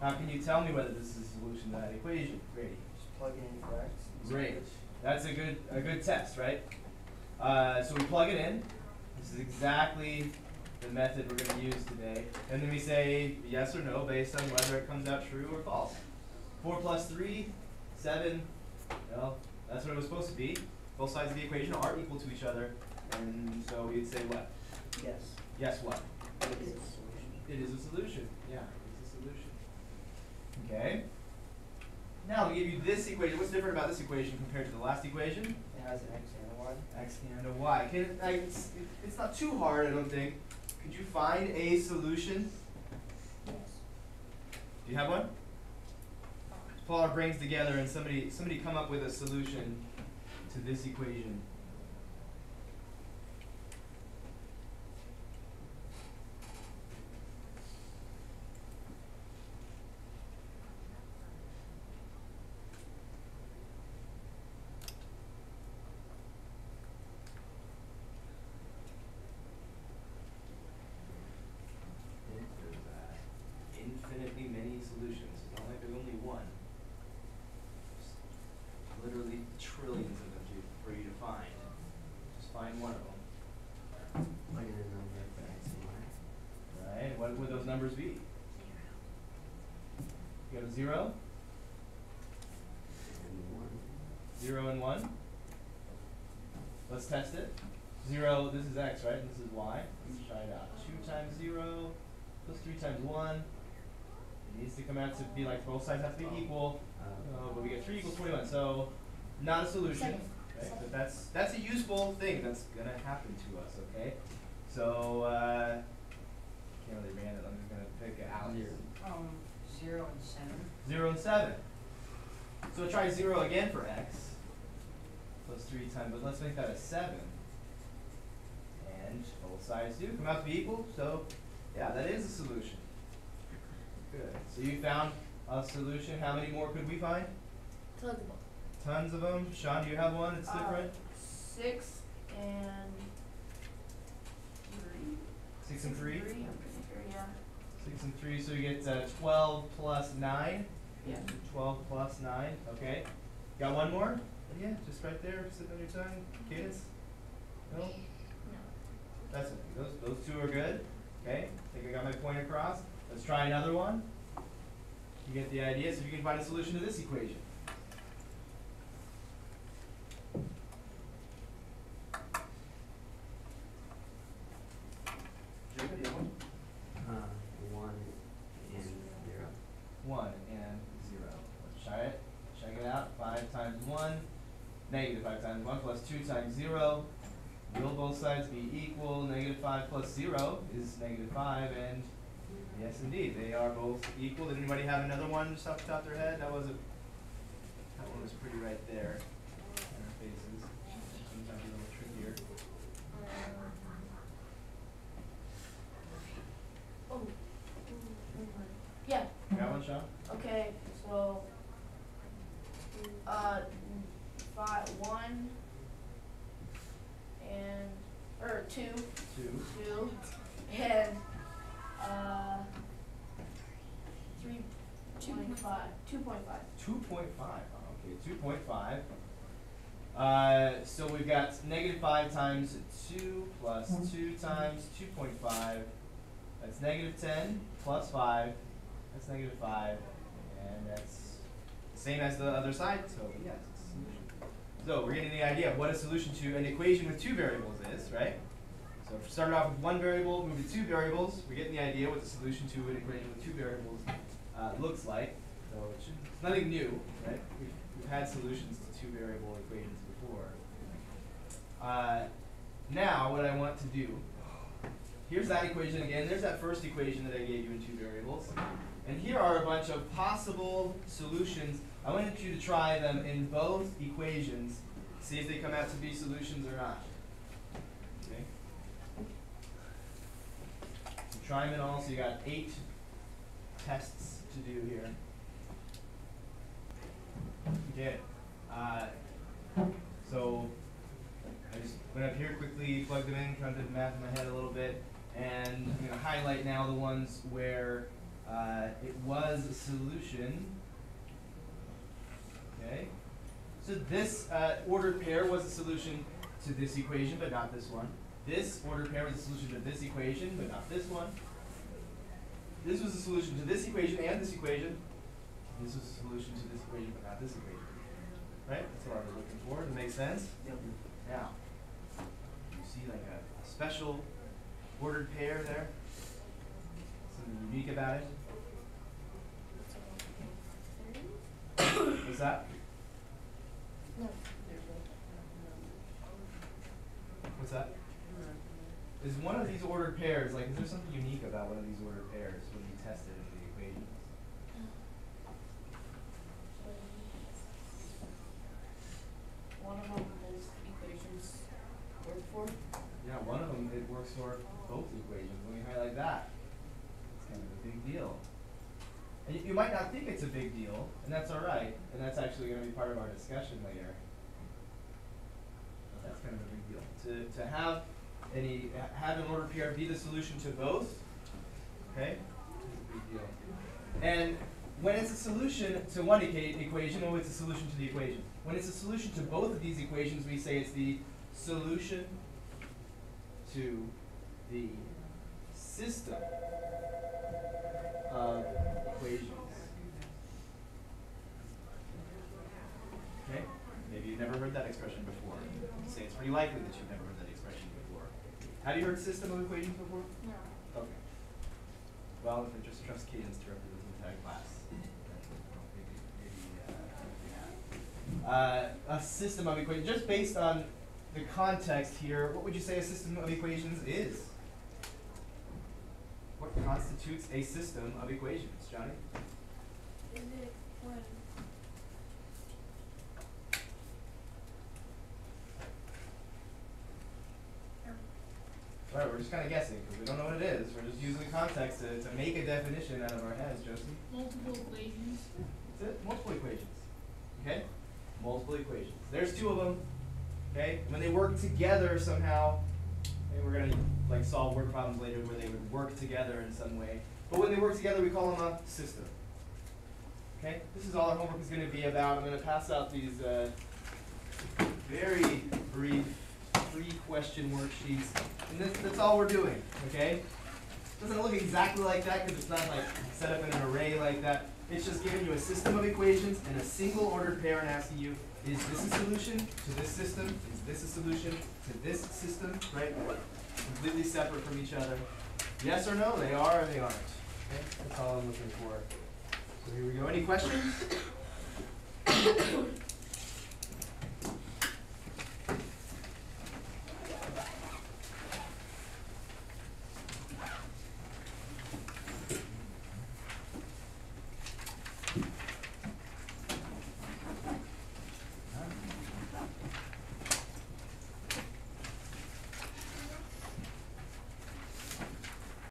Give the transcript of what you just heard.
How can you tell me whether this is a solution to that equation, Grady? Just plug it in for x. Great. That's a good a good test, right? Uh, so we plug it in. This is exactly the method we're going to use today. And then we say yes or no based on whether it comes out true or false. 4 plus 3, 7. Well, that's what it was supposed to be. Both sides of the equation are equal to each other. And so we'd say what? Yes. Yes, what? It is a solution. It is a solution. Yeah, it's a solution. Okay. Now we give you this equation. What's different about this equation compared to the last equation? It has an x and a y. X and a y. Can it, I, it's, it- it's not too hard, I don't think. Could you find a solution? Yes. Do you have one? Let's pull our brains together and somebody somebody come up with a solution to this equation. There's uh, infinitely many solutions. It's not like there's only one. Just literally trillions of them to, for you to find. Just find one of them. Plug in a number and y. Right? What would those numbers be? You have a zero, And one. zero and one. Let's test it. Zero, this is x, right? And this is y. Let's try it out. Two times zero plus three times one. It needs to come out to be like both sides have to be equal. Uh, but we get three equals twenty-one, so not a solution, Second. right? Second. But that's, that's a useful thing that's gonna happen to us, okay? So, uh, can't really read it, I'm just gonna pick it out. here. Um, zero and seven. Zero and seven. So try zero again for x, plus three times, but let's make that a seven. And both sides do come out to be equal, so, yeah, that is a solution. Good, so you found a solution, how many more could we find? Tons of them. Tons of them. Sean, do you have one that's Uh, different? Six and three. Six and three? Three, I'm pretty sure, yeah. Six and three, so you get uh, twelve plus nine. Yeah. Twelve plus nine, okay. Got one more? Yeah, just right there, sitting on your tongue. Cadence? No? No. That's, okay. those, those two are good. Okay, I think I got my point across. Let's try another one. You get the idea, so if you can find a solution to this equation. Jacob, you have one? Uh, one and zero. one and zero. Let's try it. Check it out. Five times one, negative five times one plus two times zero. Will both sides be equal? Negative five plus zero is negative five, and yes, indeed, they are both equal. Did anybody have another one just off the top of their head? That was a, that one was pretty right there. In our faces. Sometimes a little trickier. Oh. Yeah. Got one, Sean? Okay, so, uh, five, one, or two, Two. two, and, uh, three point five, two point five. Two point five, okay, two point five. Uh, so we've got negative five times two plus two times two point five. That's negative ten plus five, that's negative five, and that's the same as the other side, so yes, it's a solution. So we're getting the idea of what a solution to an equation with two variables is, right? So if we started off with one variable, moved to two variables, we're getting the idea what the solution to an equation with two variables uh, looks like. So it should, it's nothing new, right? We've, we've had solutions to two variable equations before. Uh, now, what I want to do, here's that equation again. There's that first equation that I gave you in two variables. And here are a bunch of possible solutions. I wanted you to try them in both equations, see if they come out to be solutions or not. Okay? So try them in all, so you got eight tests to do here. Okay, uh, so I just went up here quickly, plugged them in, kind of did the math in my head a little bit, and I'm gonna highlight now the ones where Uh, it was a solution. Okay. So this uh, ordered pair was a solution to this equation, but not this one. This ordered pair was a solution to this equation, but not this one. This was a solution to this equation and this equation. This was a solution to this equation, but not this equation. Right? That's what I was looking for. Does it make sense? Yep. Now, you see like a, a special ordered pair there? Something unique about it? What's that? No. What's that? Is one of these ordered pairs, like, is there something unique about one of these ordered pairs when you test it in the equation? One of them is equations work for. Yeah, one of them, it works for both equations. Let me highlight that. It's kind of a big deal. And you, you might not think it's a big deal, and that's all right. And that's actually going to be part of our discussion later. That's kind of a big deal. To, to have any have an ordered pair be the solution to both, okay, big deal. And when it's a solution to one equa- equation, oh, it's a solution to the equation. When it's a solution to both of these equations, we say it's the solution to the system of equations. Okay? Maybe you've never heard that expression before. I'd say it's pretty likely that you've never heard that expression before. Have you heard system of equations before? No. Okay. Well, if I just trust Cadence to represent the entire class. Maybe, maybe, uh, yeah. Uh, a system of equations, just based on the context here, what would you say a system of equations is? What constitutes a system of equations, Johnny? Is it when? Right, we're just kind of guessing because we don't know what it is. We're just using the context to, to make a definition out of our heads, Josie. Multiple equations. That's it. Multiple equations. Okay? Multiple equations. There's two of them. Okay? When they work together somehow, and we're gonna like solve word problems later where they would work together in some way. But when they work together, we call them a system. Okay? This is all our homework is gonna be about. I'm gonna pass out these uh, very brief three question worksheets. And this, that's all we're doing. Okay? Doesn't look exactly like that because it's not like set up in an array like that. It's just giving you a system of equations and a single ordered pair and asking you, is this a solution to this system? Is this a solution to this system? Right? Completely separate from each other. Yes or no, they are or they aren't. Okay? That's all I'm looking for. So here we go. Any questions?